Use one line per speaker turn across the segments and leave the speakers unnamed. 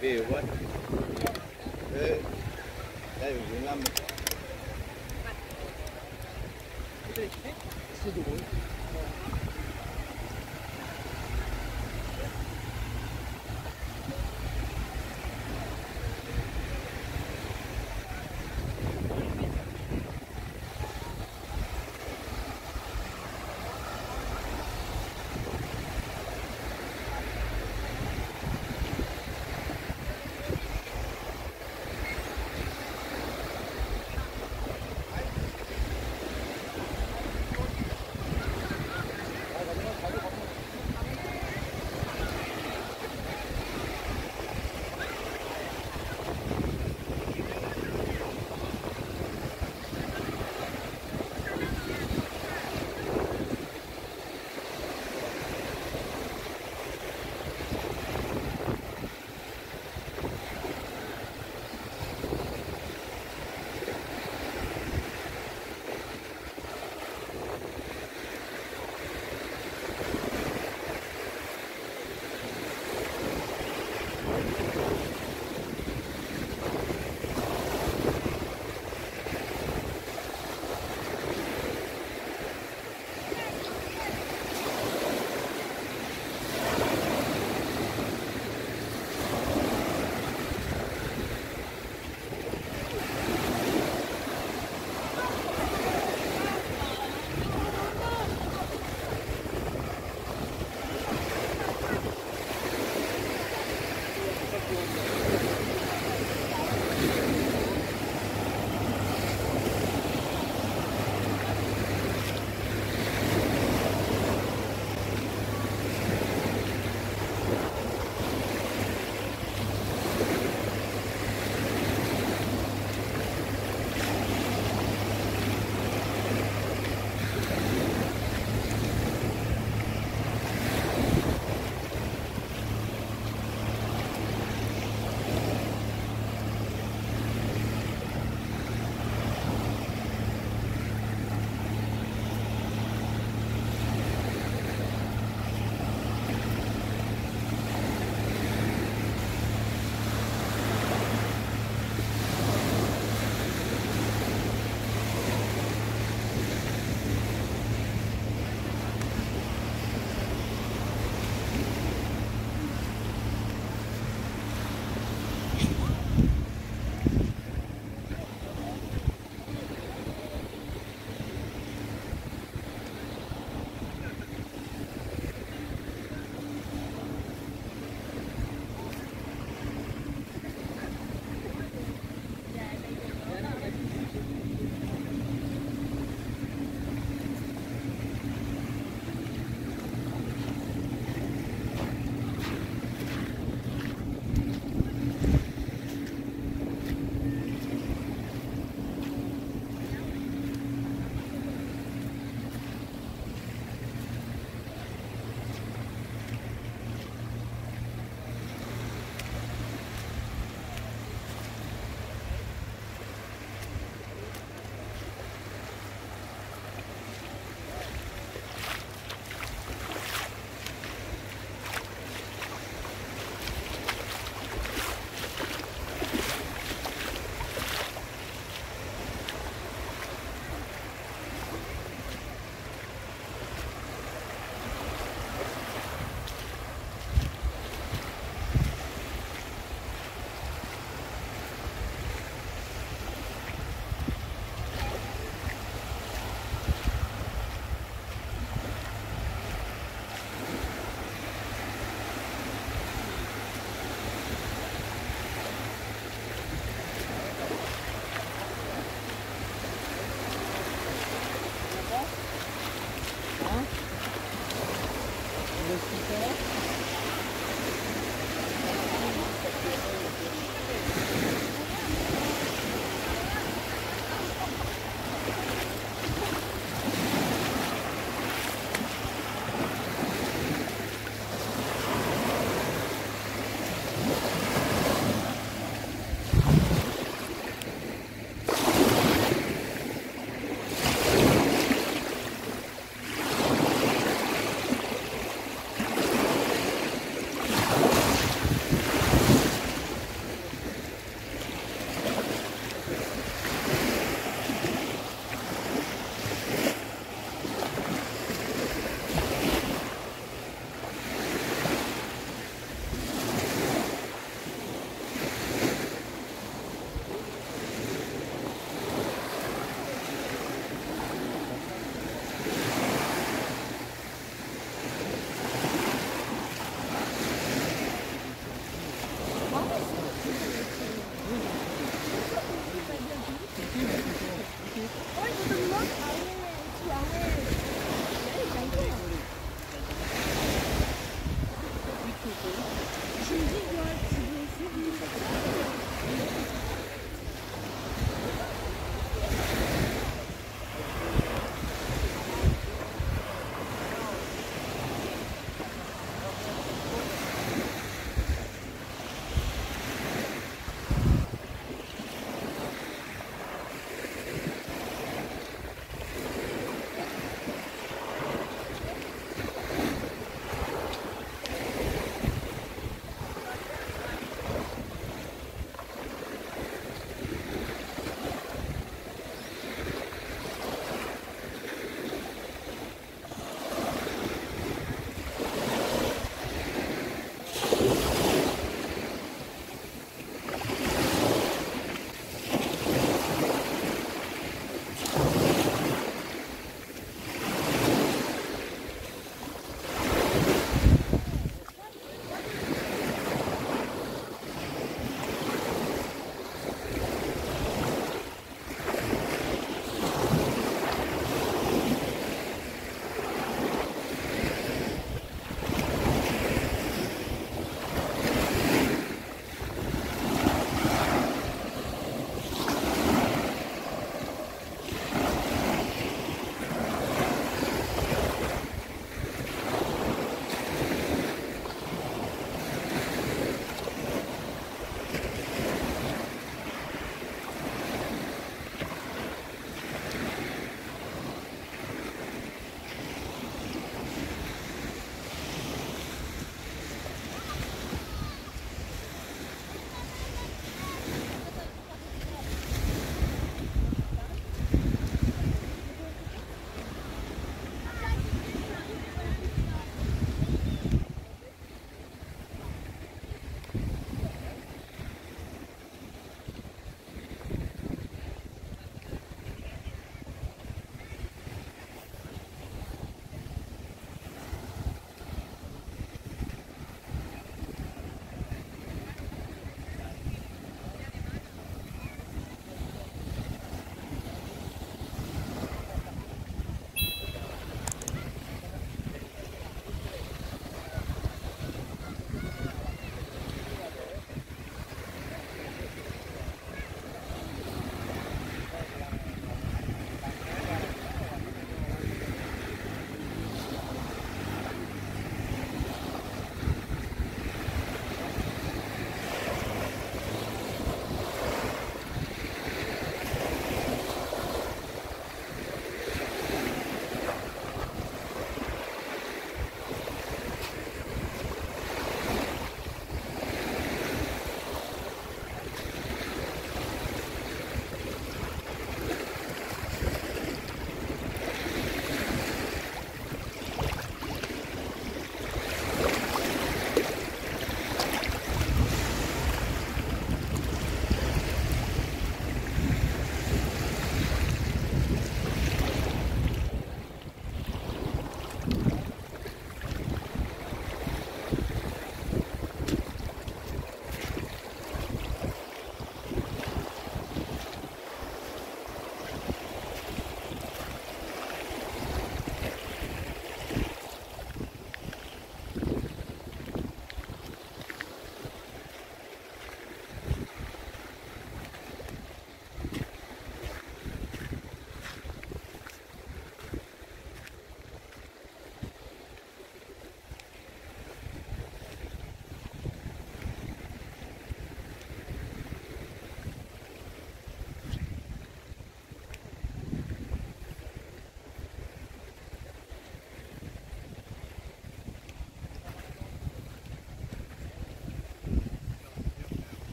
be. What?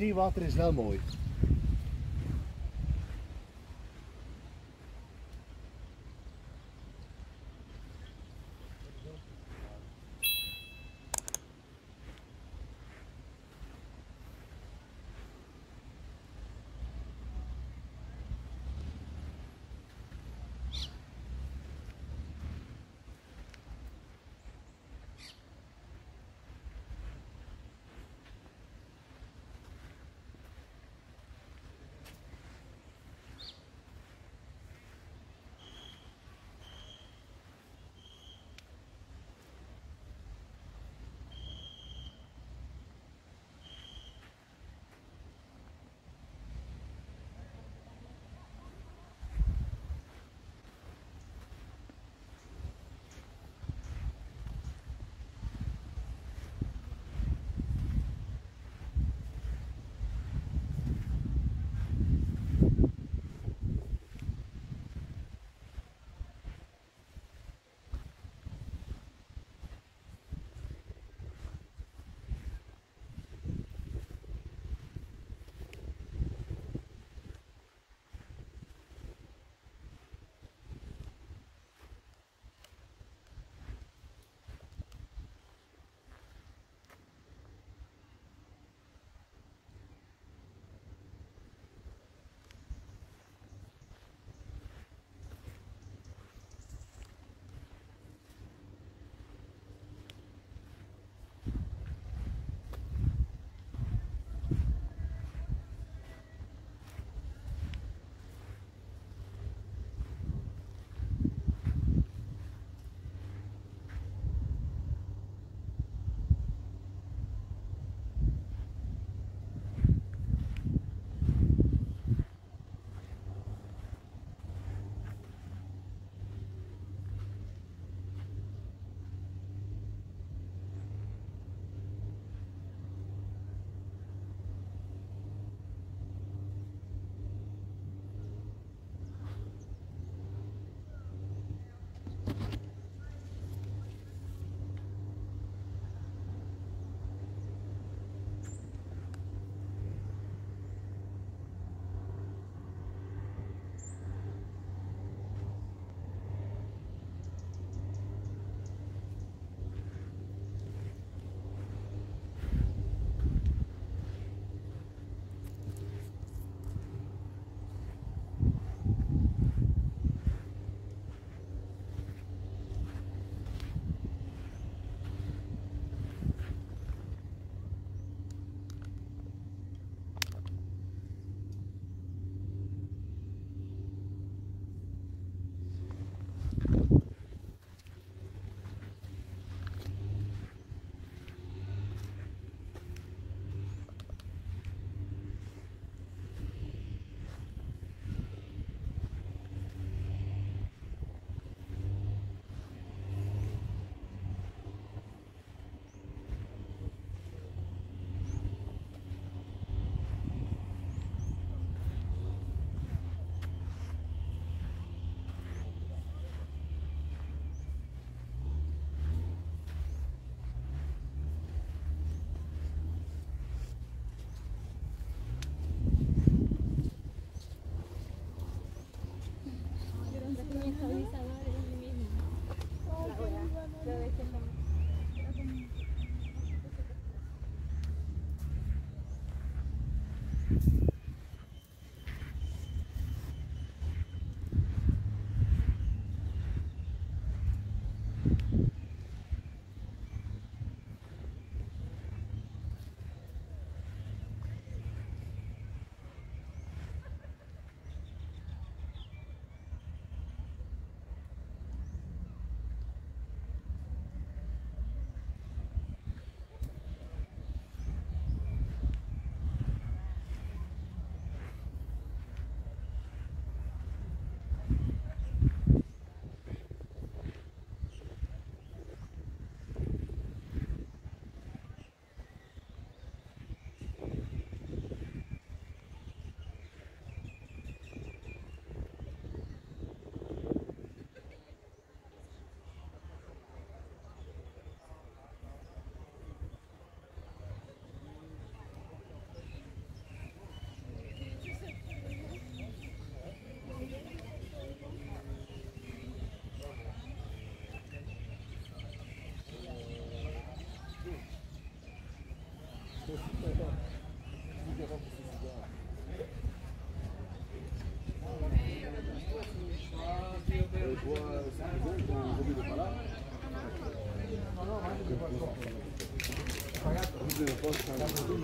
Zeewater is wel mooi. Pagato.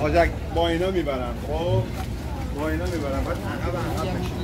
آجک با اینا می‌برم خب؟ با اینا می‌برم باید عقب عقب بشید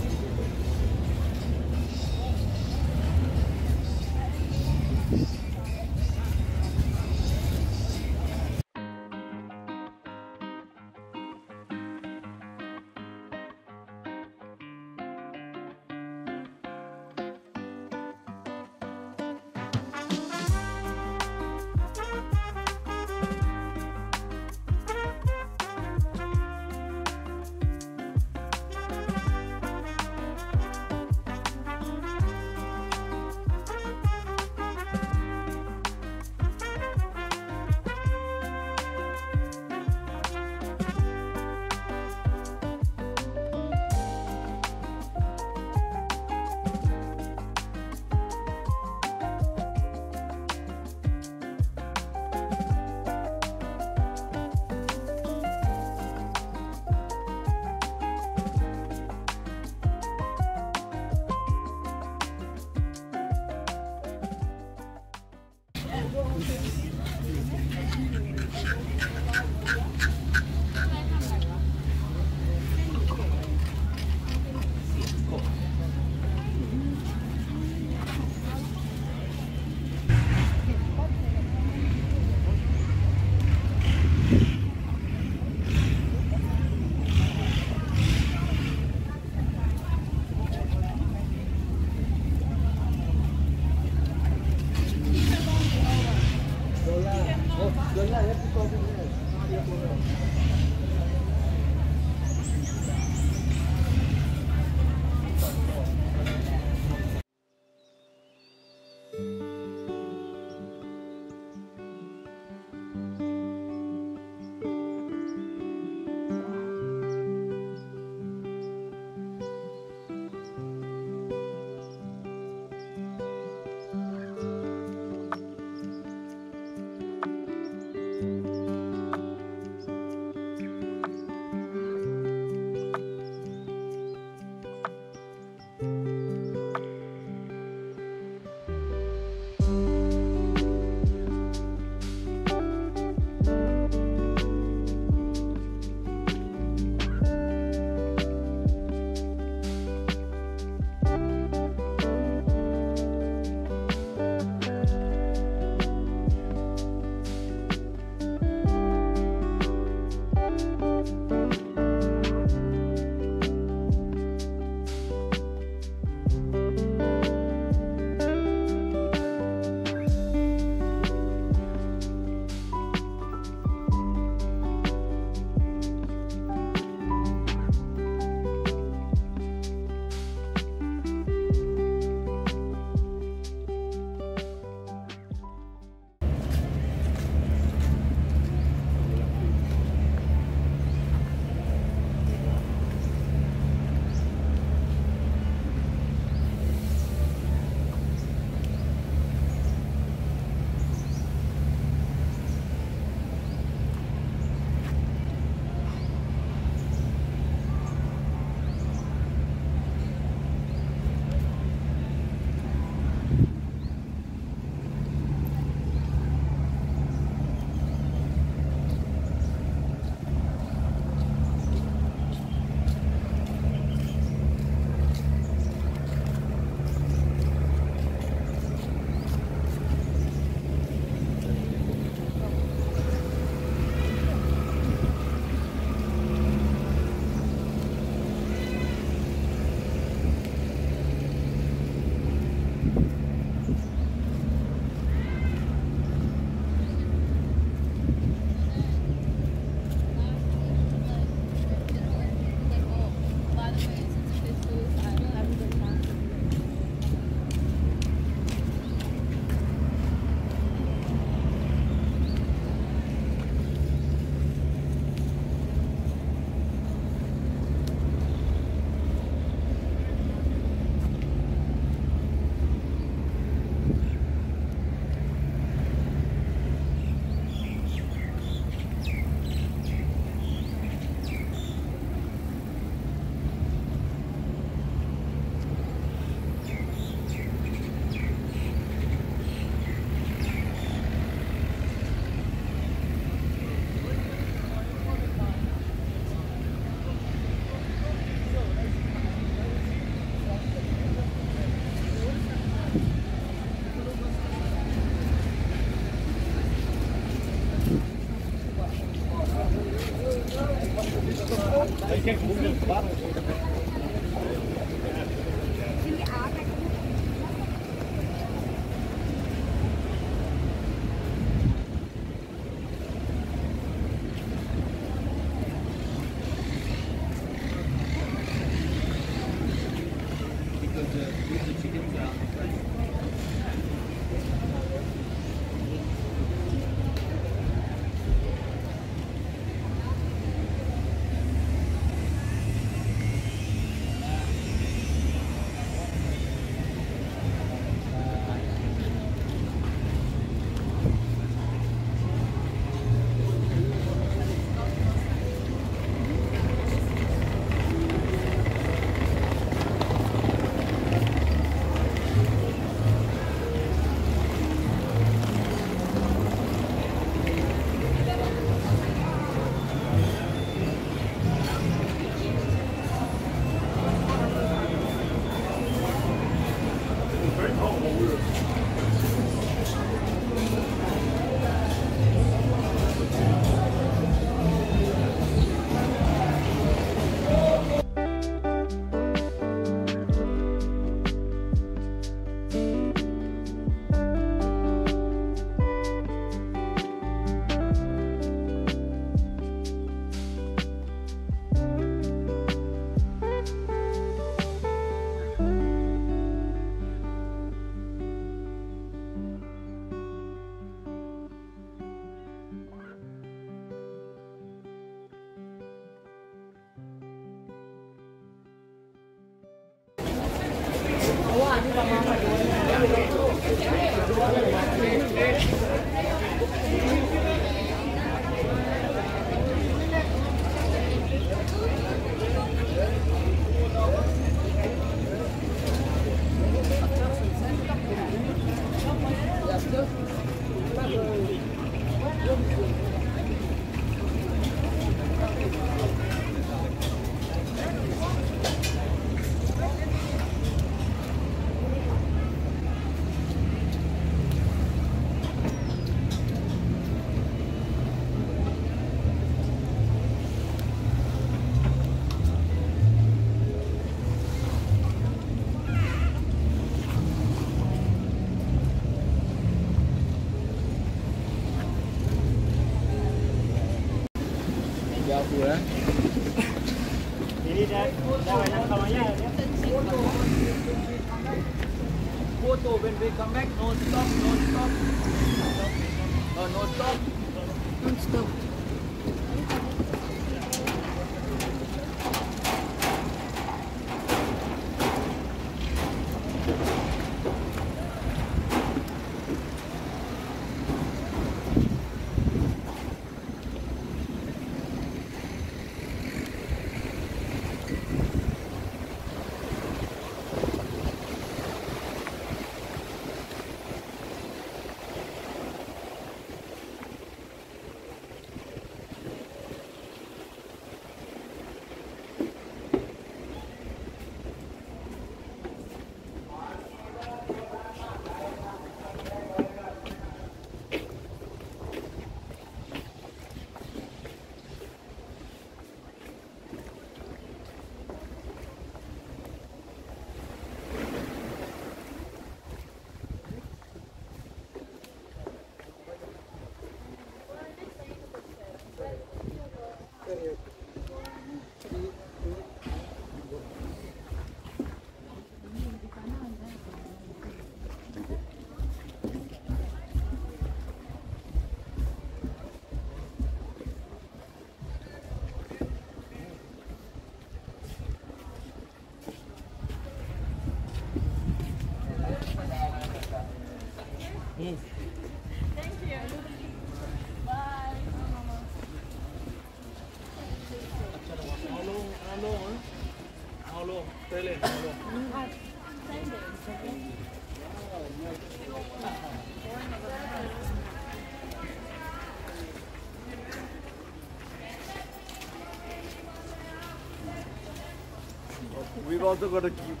also got a keep.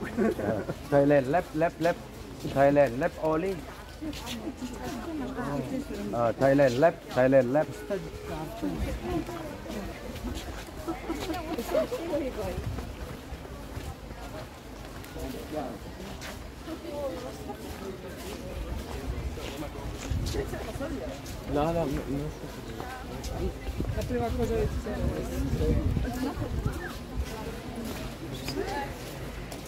Thailand left left left Thailand left only uh, Thailand left Thailand left No, no, no.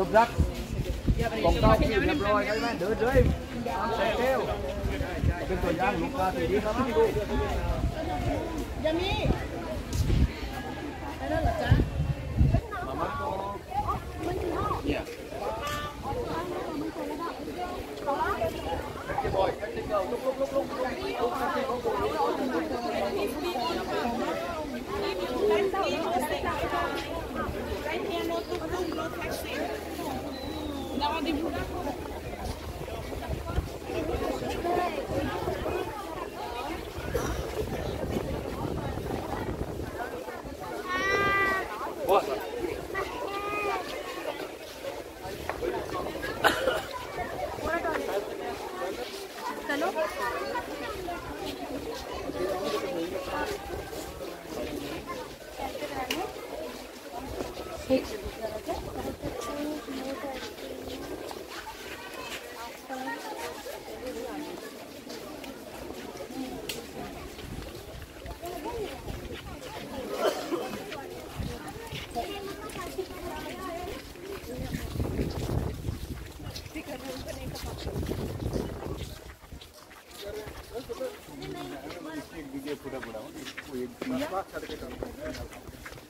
cướp rắc. Còn tao khi nhập rồi cái mấy đứa dưới ăn sẽ kêu. Cái thời gian lúc ta thì đi. Lắm đi Jamie, đây là trái.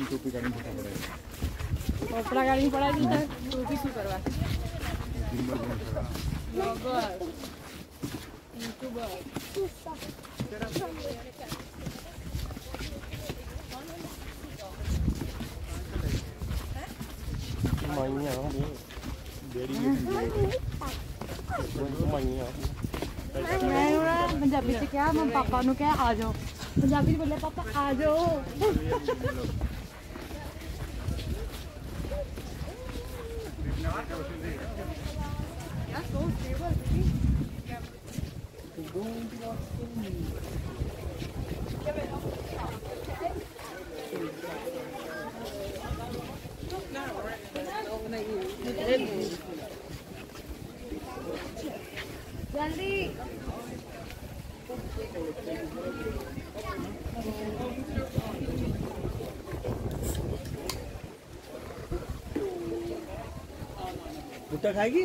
ટોપી કાઢીને ફોટા પડાય
કપડા ગાડી પડાવી દીધા ટોપી શું કરવા બ્લોગર યુટ્યુબર ਮੈਂ ਨਾ ਪੰਜਾਬੀ ਚ ਕਿਹਾ, ਮੈਂ ਪਾਪਾ ਨੂੰ ਕਿਹਾ, ਆ ਜਾਓ। ਪੰਜਾਬੀ ਚ ਬੋਲੇ ਪਾਪਾ, ਆ ਜਾਓ।
ਯਾ ਸੋ
ਸਟੇਬਲ ਸੀ। खाएगी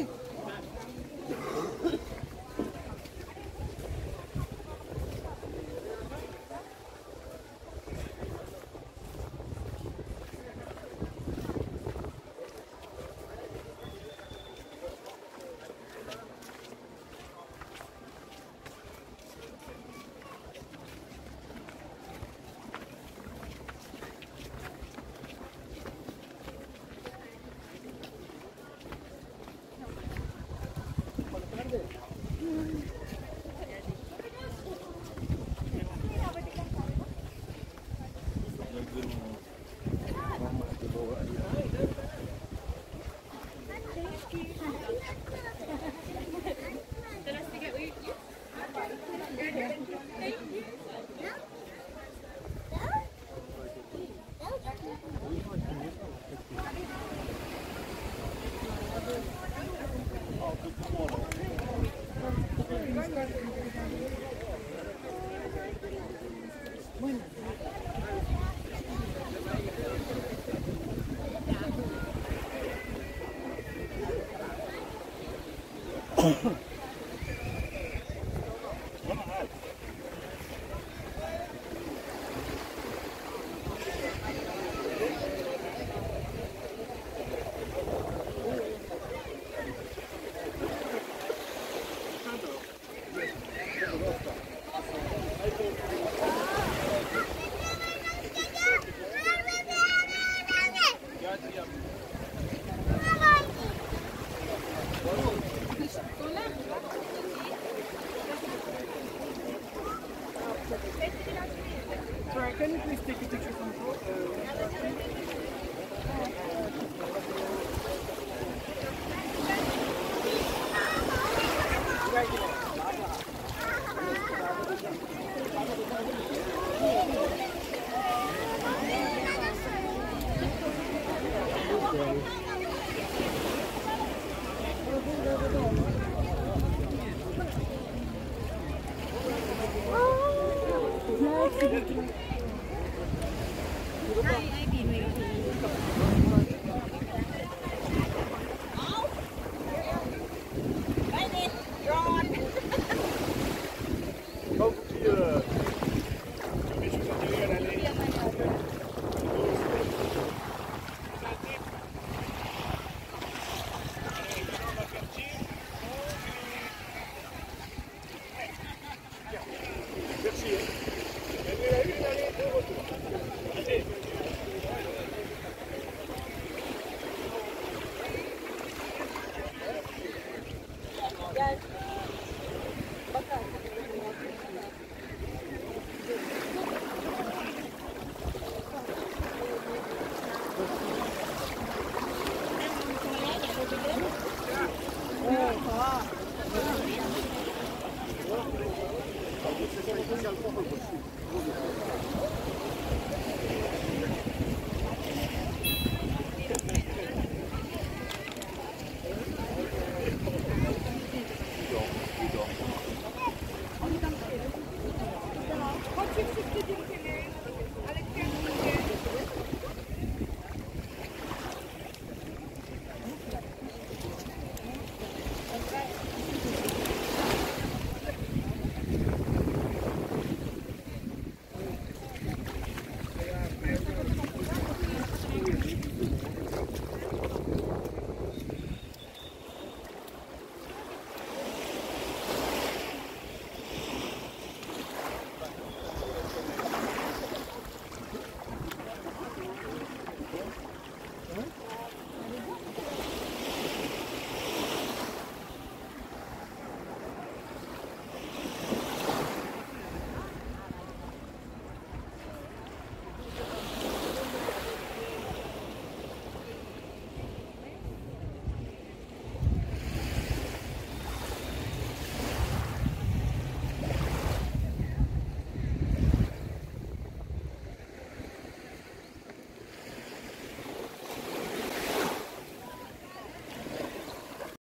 Oh.